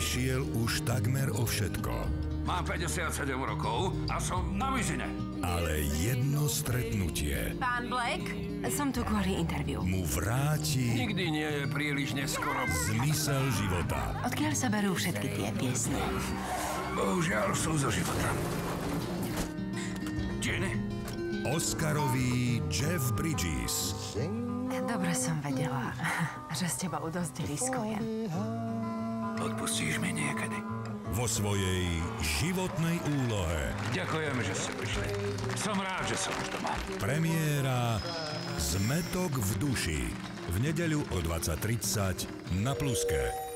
prišiel už takmer o všetko. Mám 57 rokov a som na vyžine. Ale jedno stretnutie Pán Black, som tu kvôli interviu. mu vráti Nikdy nie je príliš neskoro. zmysel života. Odkiaľ sa berú všetky tie piesne? Bohužiaľ sú zo života. Jenny? Oscarový Jeff Bridges. Dobre som vedela, že s tebou dosť riskujem. Odpustíš mi niekedy. Vo svojej životnej úlohe. Ďakujem, že ste prišli. Som rád, že som už doma. Premiéra Zmetok v duši. V nedeľu o 20.30 na Pluske.